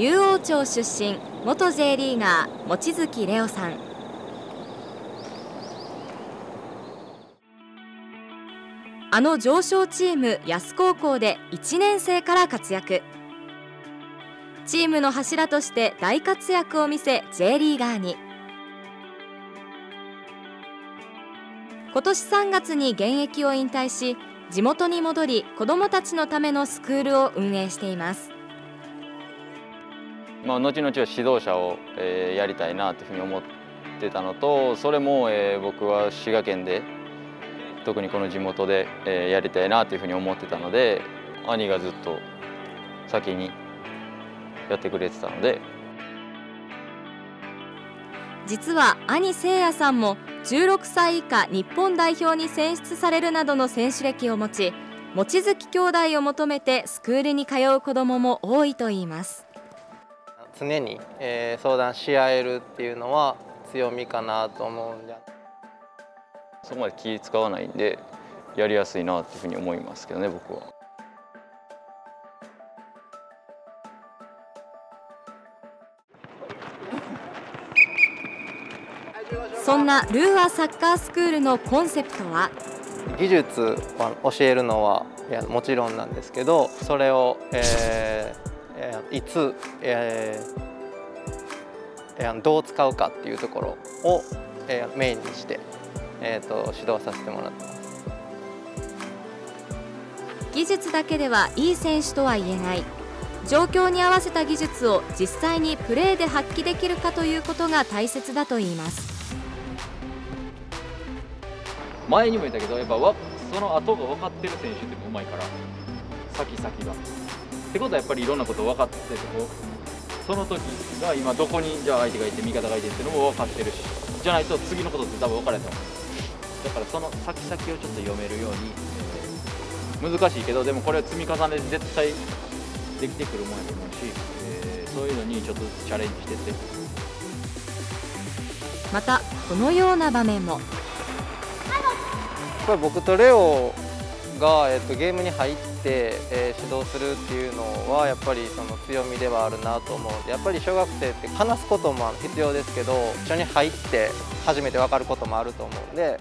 竜王町出身元 J リーガー望月レオさん。あの上昇チーム安高校で1年生から活躍。チームの柱として大活躍を見せ J リーガーに。今年3月に現役を引退し地元に戻り子どもたちのためのスクールを運営しています。まあ、後々は指導者を、えー、やりたいなというふうに思ってたのとそれも、えー、僕は滋賀県で特にこの地元で、えー、やりたいなというふうに思ってたので兄がずっと先にやってくれてたので。実は兄誠也さんも16歳以下日本代表に選出されるなどの選手歴を持ち望月兄弟を求めてスクールに通う子どもも多いといいます常に、えー、相談し合えるっていうのは強みかなと思うんでそこまで気使わないんでやりやすいなっていうふうに思いますけどね僕は。そんなルーアサッカースクールのコンセプトは？技術を教えるのはいやもちろんなんですけどそれを、えー、いつ、えー、どう使うかっていうところを、えー、メインにして、えーと、指導させてもらってます。技術だけではいい選手とは言えない。状況に合わせた技術を実際にプレーで発揮できるかということが大切だといいます。前にも言ったけどやっぱわその後が分かってる選手ってうまいから。先々が。ってことはやっぱりいろんなこと分かっててその時が今どこにじゃあ相手がいて味方がいてっていうのも分かってるしじゃないと次のことって多分分からないと思う。だからその先々をちょっと読めるように、難しいけどでもこれは積み重ねで絶対できてくるもんやと思うし、えー、そういうのにちょっとチャレンジしてって。またこのような場面も。ぱり僕とレオが、えっと、ゲームに入って、えー、指導するっていうのはやっぱりその強みではあるなと思うやっぱり小学生って話すことも必要ですけど一緒に入って初めて分かることもあると思うんで。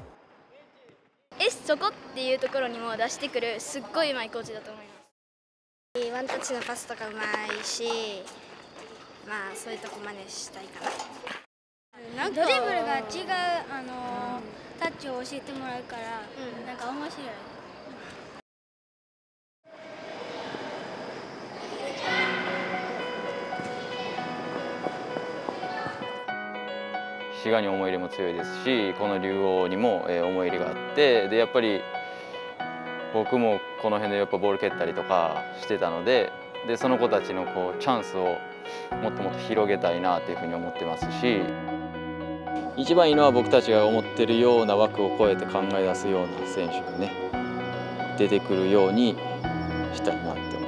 えそこっていうところにも出してくるすっごいうまいコーチだと思いますワンタッチのパスとかうまいしまあそういうとこ真似したいかななんかドリブルが違うあのータッチを教えてもらうから、うん、なんか面白い。滋賀に思い入れも強いですしこの竜王にも思い入れがあってでやっぱり僕もこの辺でやっぱボール蹴ったりとかしてたのででその子たちのこうチャンスをもっともっと広げたいなというふうに思ってますし。一番いいのは僕たちが思ってるような枠を超えて考え出すような選手がね出てくるようにしたいなって